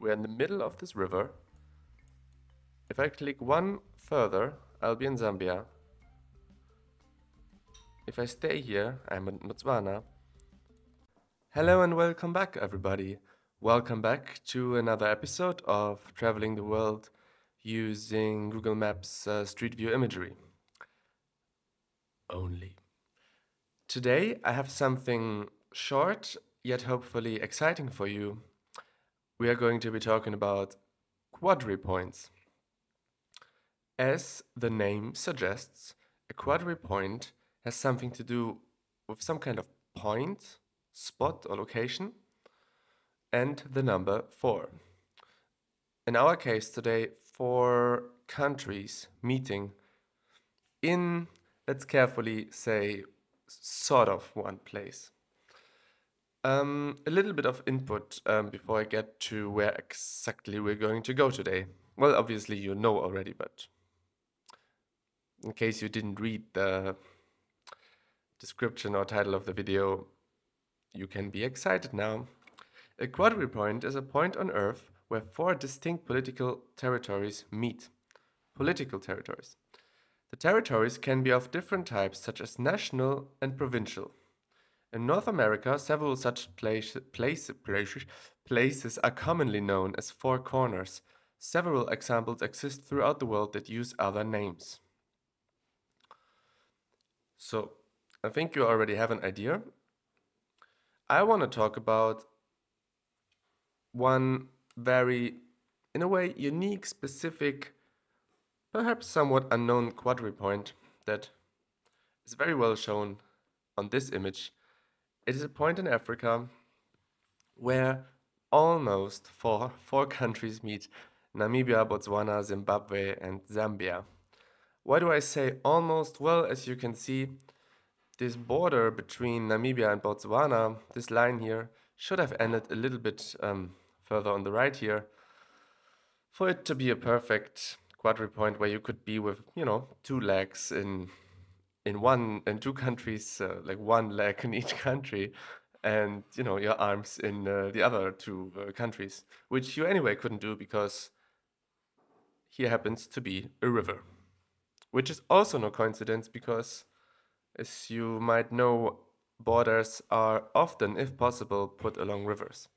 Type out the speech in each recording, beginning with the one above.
we're in the middle of this river. If I click one further, I'll be in Zambia. If I stay here, I'm in Botswana. Hello and welcome back, everybody. Welcome back to another episode of Traveling the World using Google Maps uh, Street View imagery. Only. Today I have something short yet hopefully exciting for you. We are going to be talking about quadripoints. As the name suggests, a quadripoint has something to do with some kind of point, spot, or location, and the number 4. In our case today, four countries meeting in, let's carefully say, sort of one place. Um, a little bit of input um, before I get to where exactly we're going to go today. Well, obviously you know already, but in case you didn't read the description or title of the video, you can be excited now. A quadripoint is a point on Earth where four distinct political territories meet. Political territories. The territories can be of different types such as national and provincial. In North America, several such place, place, places, places are commonly known as Four Corners. Several examples exist throughout the world that use other names. So, I think you already have an idea. I want to talk about one very, in a way, unique, specific, perhaps somewhat unknown quadripoint that is very well shown on this image. It is a point in Africa where almost four, four countries meet Namibia, Botswana, Zimbabwe, and Zambia. Why do I say almost? Well, as you can see, this border between Namibia and Botswana, this line here, should have ended a little bit um, further on the right here for it to be a perfect quadripoint where you could be with, you know, two legs in in one in two countries, uh, like one leg in each country, and you know your arms in uh, the other two uh, countries, which you anyway couldn't do because here happens to be a river, which is also no coincidence because, as you might know, borders are often, if possible, put along rivers.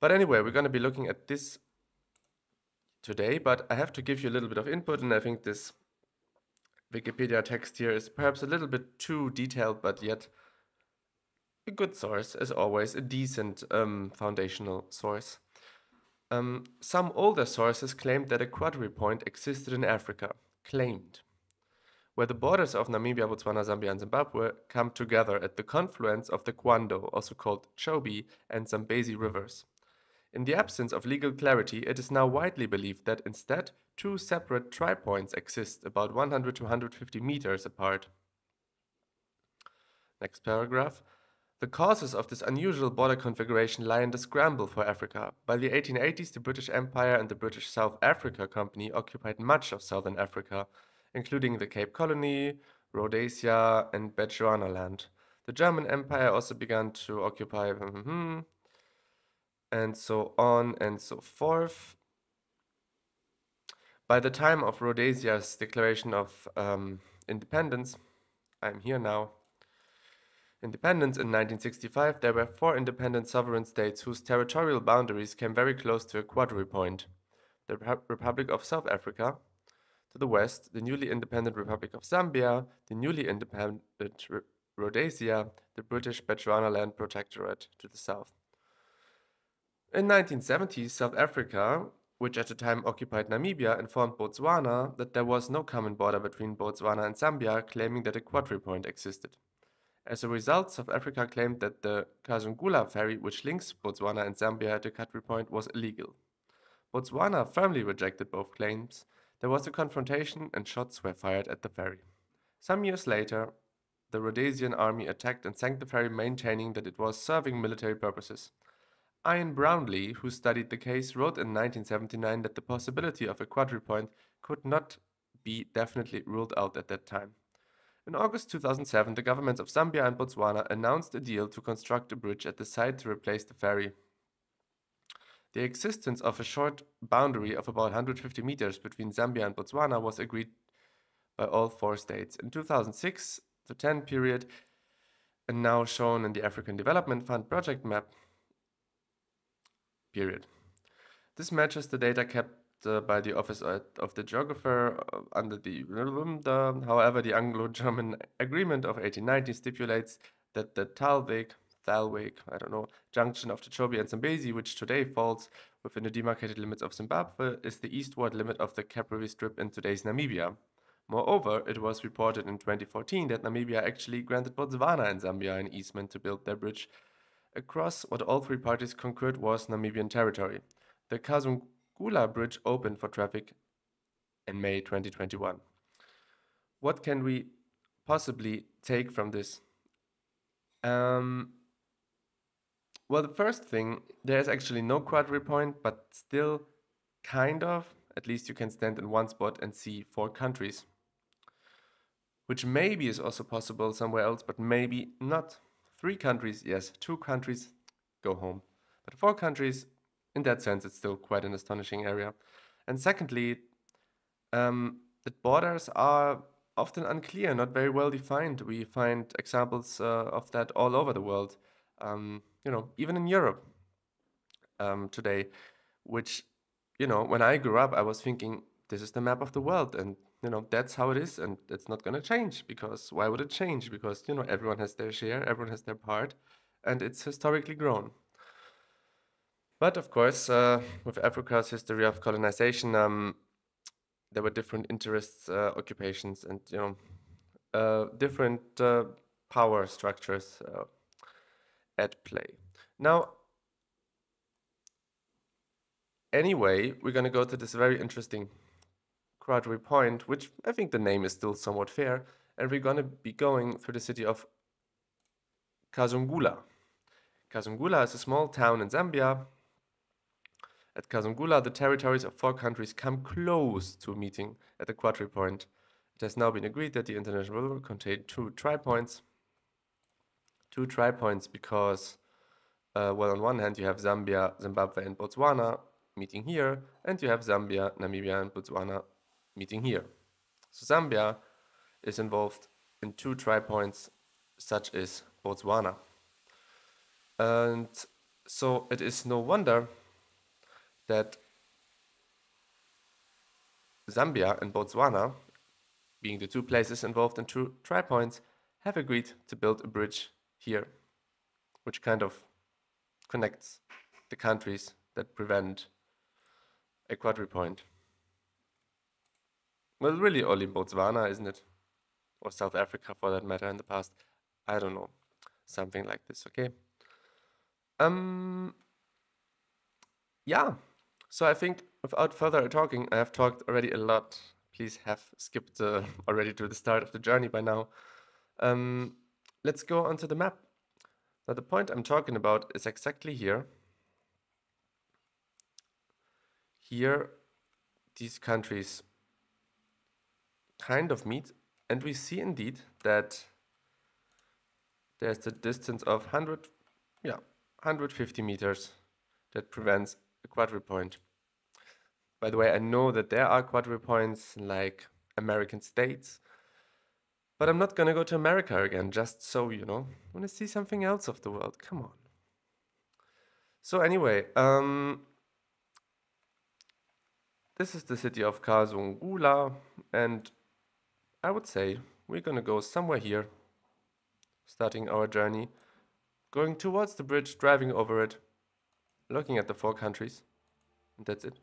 But anyway, we're going to be looking at this today, but I have to give you a little bit of input, and I think this Wikipedia text here is perhaps a little bit too detailed, but yet a good source, as always, a decent um, foundational source. Um, some older sources claimed that a quadripoint existed in Africa, claimed, where the borders of Namibia, Botswana, Zambia, and Zimbabwe come together at the confluence of the Kwando, also called Chobe, and Zambezi rivers. In the absence of legal clarity, it is now widely believed that instead two separate tripoints exist about 100 to 150 meters apart. Next paragraph. The causes of this unusual border configuration lie in the scramble for Africa. By the 1880s, the British Empire and the British South Africa Company occupied much of southern Africa, including the Cape Colony, Rhodesia, and Bechuanaland. The German Empire also began to occupy mm -hmm, and so on and so forth. By the time of Rhodesia's declaration of um, independence, I'm here now, independence in 1965, there were four independent sovereign states whose territorial boundaries came very close to a quadripoint. The Republic of South Africa to the west, the newly independent Republic of Zambia, the newly independent Rhodesia, the British Bechuanaland Protectorate to the south. In 1970, South Africa, which at the time occupied Namibia, informed Botswana that there was no common border between Botswana and Zambia, claiming that a quadripoint existed. As a result, South Africa claimed that the Kazungula ferry, which links Botswana and Zambia at the quadripoint, was illegal. Botswana firmly rejected both claims. There was a confrontation and shots were fired at the ferry. Some years later, the Rhodesian army attacked and sank the ferry, maintaining that it was serving military purposes. Ian Brownlie, who studied the case, wrote in 1979 that the possibility of a quadripoint could not be definitely ruled out at that time. In August 2007, the governments of Zambia and Botswana announced a deal to construct a bridge at the site to replace the ferry. The existence of a short boundary of about 150 meters between Zambia and Botswana was agreed by all four states. In 2006 to 10 period, and now shown in the African Development Fund project map, period. This matches the data kept uh, by the Office of the Geographer uh, under the, however, the Anglo-German Agreement of 1890 stipulates that the Thalweg, Thalweg, I don't know, junction of the Chobe and Zambezi, which today falls within the demarcated limits of Zimbabwe, is the eastward limit of the Caprivi Strip in today's Namibia. Moreover, it was reported in 2014 that Namibia actually granted Botswana and Zambia an easement to build their bridge across what all three parties concurred was Namibian territory. The Kazungula Bridge opened for traffic in May 2021. What can we possibly take from this? Um, well, the first thing, there's actually no quadri point, but still kind of, at least you can stand in one spot and see four countries. Which maybe is also possible somewhere else, but maybe not. Three countries, yes, two countries, go home. But four countries, in that sense, it's still quite an astonishing area. And secondly, um, the borders are often unclear, not very well defined. We find examples uh, of that all over the world, um, you know, even in Europe um, today, which, you know, when I grew up, I was thinking, this is the map of the world, and, you know, that's how it is, and it's not going to change, because why would it change? Because, you know, everyone has their share, everyone has their part, and it's historically grown. But of course, uh, with Africa's history of colonization, um, there were different interests, uh, occupations, and you know, uh, different uh, power structures uh, at play. Now, anyway, we're going to go to this very interesting quadri point, which I think the name is still somewhat fair, and we're going to be going through the city of Kazungula. Kazungula is a small town in Zambia at Kazungula, the territories of four countries come close to a meeting at the quadri point. It has now been agreed that the international will contain two tri-points. Two tri-points because, uh, well, on one hand you have Zambia, Zimbabwe and Botswana meeting here, and you have Zambia, Namibia and Botswana meeting here. So Zambia is involved in two tri-points, such as Botswana. And so it is no wonder that Zambia and Botswana, being the two places involved in two tri-points, have agreed to build a bridge here, which kind of connects the countries that prevent a quadri-point. Well, really only Botswana, isn't it? Or South Africa for that matter in the past. I don't know. Something like this, okay? Um, yeah. So I think without further talking, I have talked already a lot. Please have skipped uh, already to the start of the journey by now. Um, let's go onto the map. Now the point I'm talking about is exactly here. Here, these countries kind of meet and we see indeed that there's the distance of 100, yeah, 150 meters that prevents a quadri point. By the way, I know that there are quadri points like American states, but I'm not gonna go to America again, just so you know. I wanna see something else of the world, come on. So anyway, um, this is the city of Kazungula, and I would say we're gonna go somewhere here, starting our journey, going towards the bridge, driving over it, looking at the four countries. And that's it.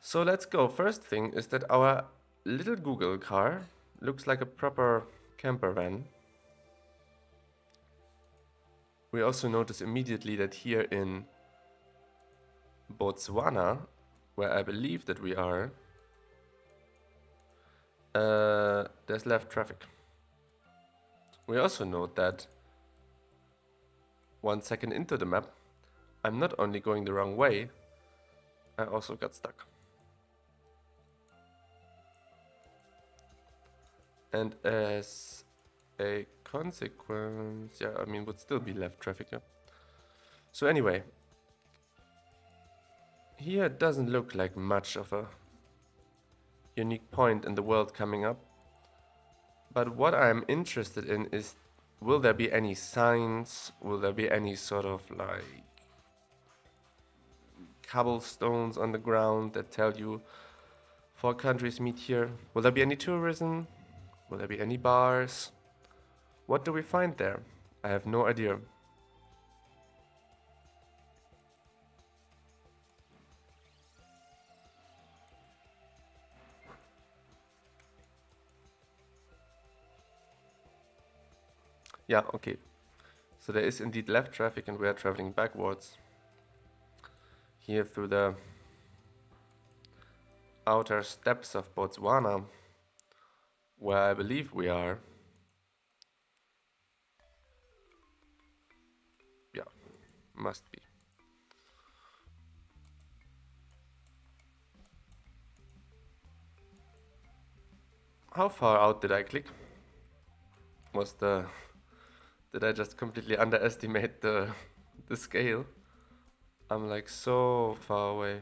So let's go. First thing is that our little Google car looks like a proper camper van. We also notice immediately that here in Botswana, where I believe that we are, uh, there's left traffic. We also note that one second into the map, I'm not only going the wrong way, I also got stuck. And as a consequence, yeah, I mean, would still be left traffic, yeah. So anyway, here it doesn't look like much of a unique point in the world coming up. But what I'm interested in is will there be any signs? Will there be any sort of like cobblestones on the ground that tell you four countries meet here? Will there be any tourism? Will there be any bars? What do we find there? I have no idea. Yeah, okay. So there is indeed left traffic and we are traveling backwards. Here through the outer steppes of Botswana, where I believe we are. Yeah, must be. How far out did I click? Was the did I just completely underestimate the the scale? I'm like so far away.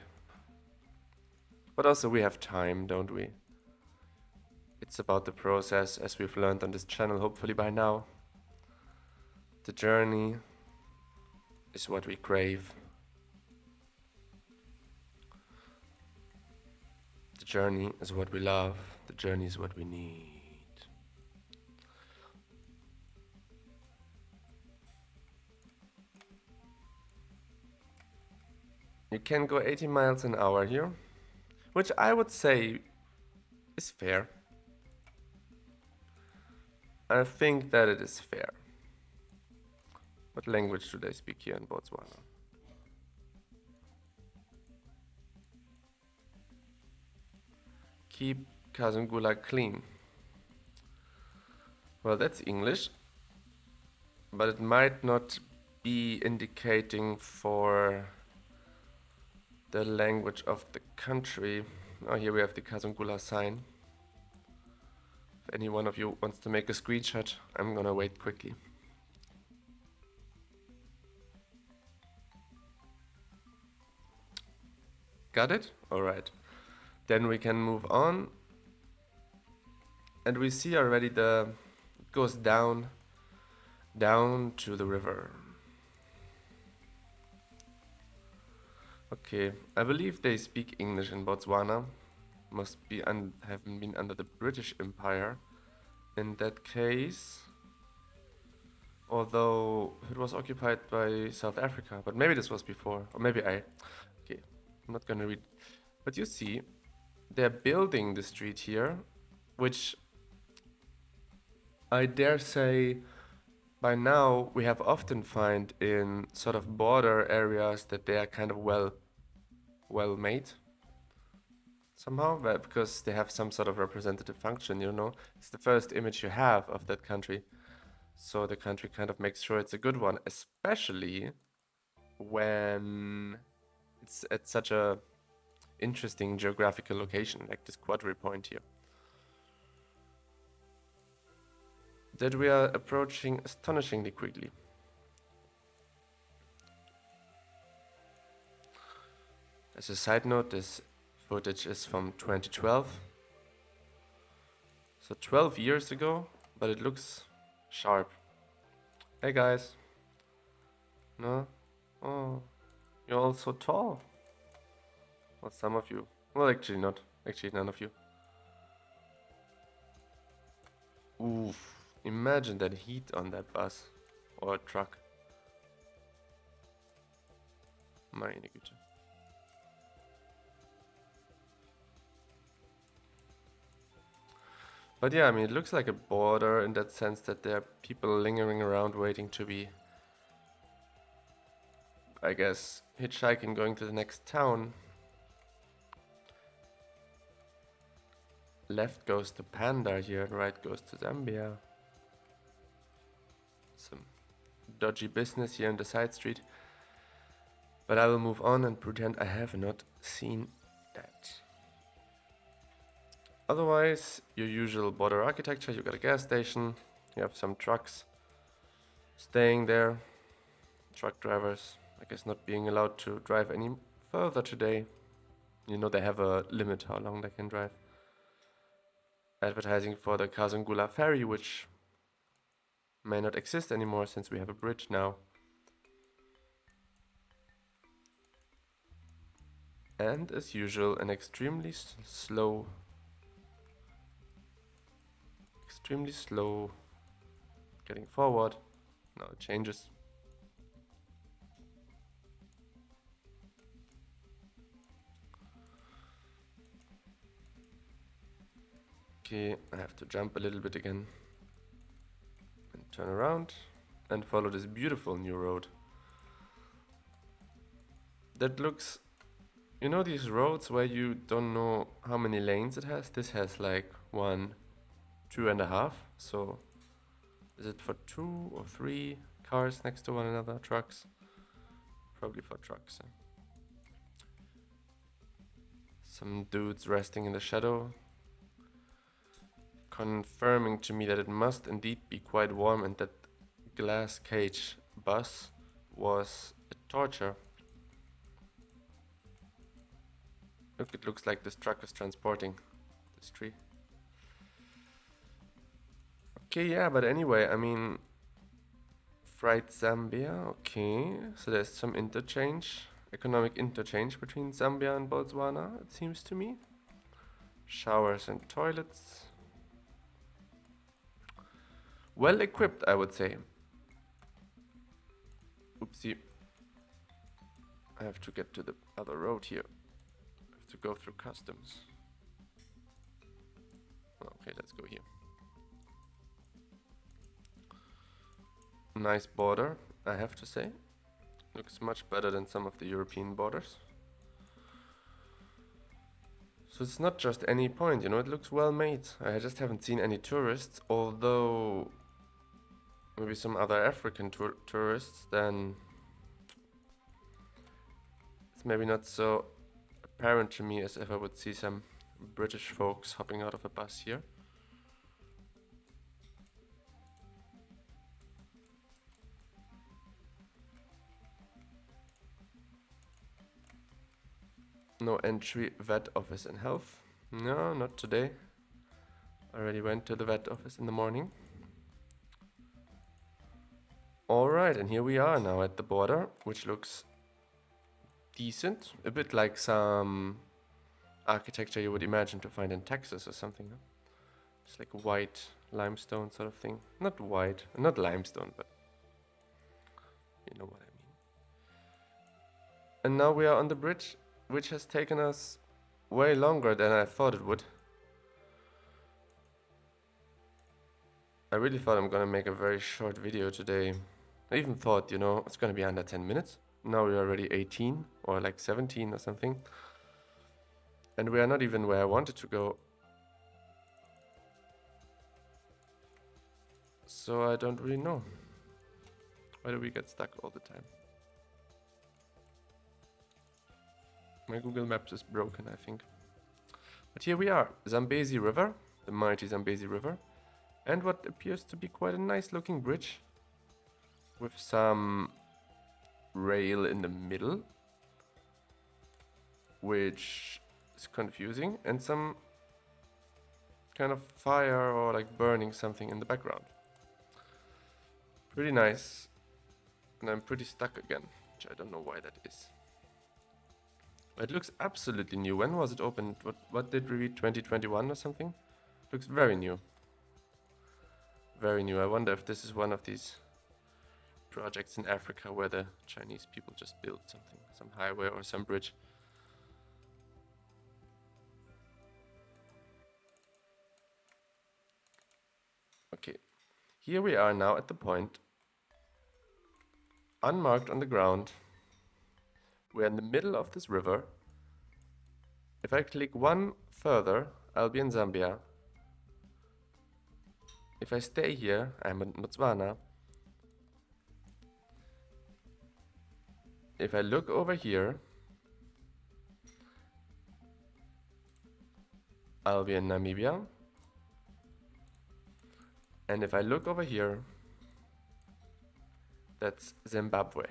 But also we have time, don't we? It's about the process as we've learned on this channel hopefully by now. The journey is what we crave. The journey is what we love. The journey is what we need. You can go 80 miles an hour here, which I would say is fair. I think that it is fair. What language do they speak here in Botswana? Keep Kazungula clean. Well, that's English, but it might not be indicating for the language of the country. Oh, here we have the Kazungula sign. If any one of you wants to make a screenshot, I'm gonna wait quickly. Got it? Alright. Then we can move on. And we see already the goes down down to the river. Okay, I believe they speak English in Botswana. Must be haven't been under the British Empire. In that case, although it was occupied by South Africa, but maybe this was before, or maybe I. Okay, I'm not gonna read. But you see, they're building the street here, which I dare say by now we have often find in sort of border areas that they are kind of well well made somehow because they have some sort of representative function you know? It's the first image you have of that country. So the country kind of makes sure it's a good one especially when it's at such a interesting geographical location like this quadri point here. That we are approaching astonishingly quickly As a side note, this footage is from 2012. So 12 years ago, but it looks sharp. Hey guys. No? Oh, you're all so tall. Well, some of you. Well, actually not. Actually, none of you. Oof. Imagine that heat on that bus. Or truck. Meine Güte. But yeah, I mean, it looks like a border in that sense that there are people lingering around waiting to be, I guess, hitchhiking going to the next town. Left goes to Panda here, and right goes to Zambia. Some dodgy business here in the side street. But I will move on and pretend I have not seen. Otherwise, your usual border architecture, You've got a gas station, you have some trucks staying there, truck drivers, I guess not being allowed to drive any further today. You know, they have a limit how long they can drive. Advertising for the Kazungula ferry, which may not exist anymore since we have a bridge now. And as usual, an extremely slow, extremely slow getting forward. Now it changes. Okay, I have to jump a little bit again and turn around and follow this beautiful new road. That looks, you know these roads where you don't know how many lanes it has? This has like one, two and a half. So is it for two or three cars next to one another, trucks? Probably for trucks. Eh? Some dudes resting in the shadow confirming to me that it must indeed be quite warm and that glass cage bus was a torture. Look, it looks like this truck is transporting this tree. Okay, yeah, but anyway, I mean, Fried Zambia, okay. So there's some interchange, economic interchange between Zambia and Botswana, it seems to me. Showers and toilets. Well equipped, I would say. Oopsie. I have to get to the other road here. I have to go through customs. Okay, let's go here. Nice border, I have to say. Looks much better than some of the European borders. So it's not just any point, you know, it looks well made. I just haven't seen any tourists, although maybe some other African tour tourists, then it's maybe not so apparent to me as if I would see some British folks hopping out of a bus here. No entry vet office in health. No, not today. I already went to the vet office in the morning. Alright, and here we are now at the border, which looks decent. A bit like some architecture you would imagine to find in Texas or something. It's like white limestone sort of thing. Not white, not limestone, but you know what I mean. And now we are on the bridge, which has taken us way longer than I thought it would. I really thought I'm gonna make a very short video today. I even thought, you know, it's to be under 10 minutes. Now we're already 18 or like 17 or something. And we are not even where I wanted to go. So I don't really know. Why do we get stuck all the time? My Google Maps is broken, I think. But here we are, Zambezi River, the mighty Zambezi River, and what appears to be quite a nice looking bridge with some rail in the middle, which is confusing, and some kind of fire or like burning something in the background. Pretty nice. And I'm pretty stuck again, which I don't know why that is. It looks absolutely new. When was it opened? What, what did we read? 2021 or something? Looks very new. Very new. I wonder if this is one of these projects in Africa where the Chinese people just built something, some highway or some bridge. Okay, here we are now at the point, unmarked on the ground. We're in the middle of this river. If I click one further, I'll be in Zambia. If I stay here, I'm in Botswana. if I look over here, I'll be in Namibia. And if I look over here, that's Zimbabwe.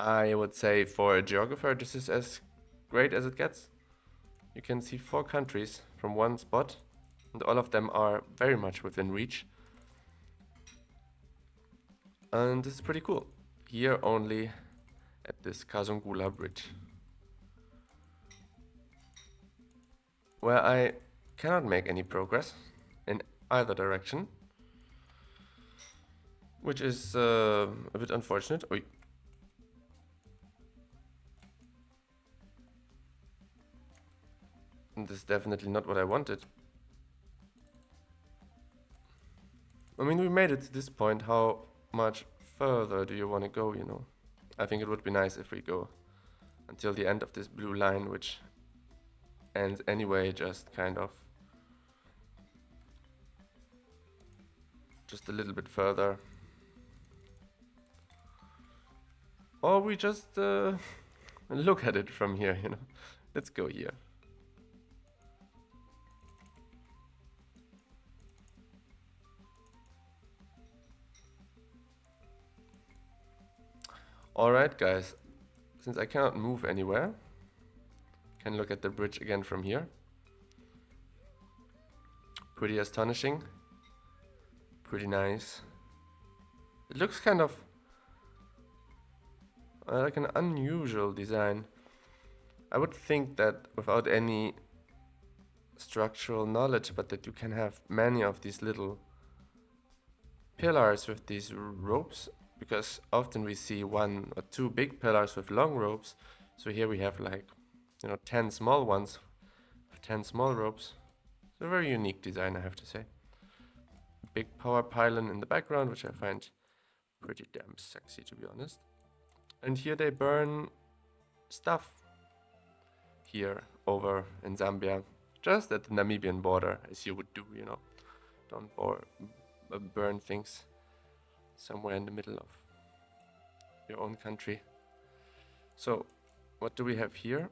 I would say for a geographer this is as great as it gets. You can see four countries from one spot and all of them are very much within reach. And this is pretty cool. Here only at this Kazungula bridge. Where I cannot make any progress in either direction. Which is uh, a bit unfortunate. This is definitely not what I wanted. I mean, we made it to this point. How much further do you want to go, you know? I think it would be nice if we go until the end of this blue line, which ends anyway just kind of just a little bit further. Or we just uh, look at it from here, you know. Let's go here. Alright guys, since I cannot move anywhere, can look at the bridge again from here. Pretty astonishing. Pretty nice. It looks kind of uh, like an unusual design. I would think that without any structural knowledge, but that you can have many of these little pillars with these ropes because often we see one or two big pillars with long ropes. So here we have like, you know, 10 small ones 10 small ropes. It's a very unique design, I have to say. Big power pylon in the background, which I find pretty damn sexy, to be honest. And here they burn stuff here over in Zambia, just at the Namibian border, as you would do, you know. Don't burn things somewhere in the middle of your own country. So, what do we have here?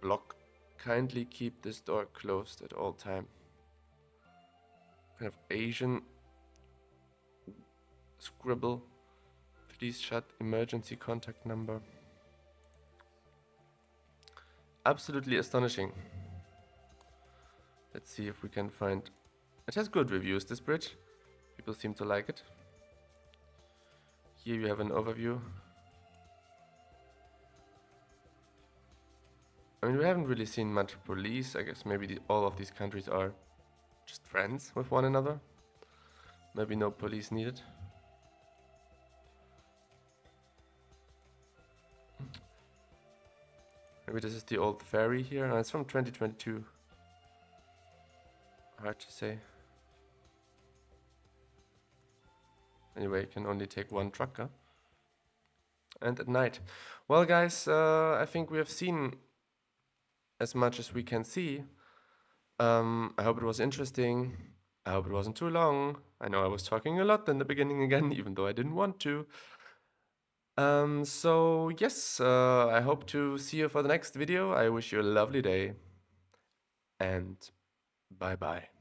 Block. Kindly keep this door closed at all time. Kind of Asian scribble. Please shut emergency contact number. Absolutely astonishing. Let's see if we can find... It has good reviews, this bridge. People seem to like it. Here you have an overview. I mean, we haven't really seen much police. I guess maybe the, all of these countries are just friends with one another. Maybe no police needed. Maybe this is the old ferry here. No, it's from 2022. Hard to say. Anyway, you can only take one trucker. And at night. Well, guys, uh, I think we have seen as much as we can see. Um, I hope it was interesting. I hope it wasn't too long. I know I was talking a lot in the beginning again, even though I didn't want to. Um, so, yes, uh, I hope to see you for the next video. I wish you a lovely day. And bye-bye.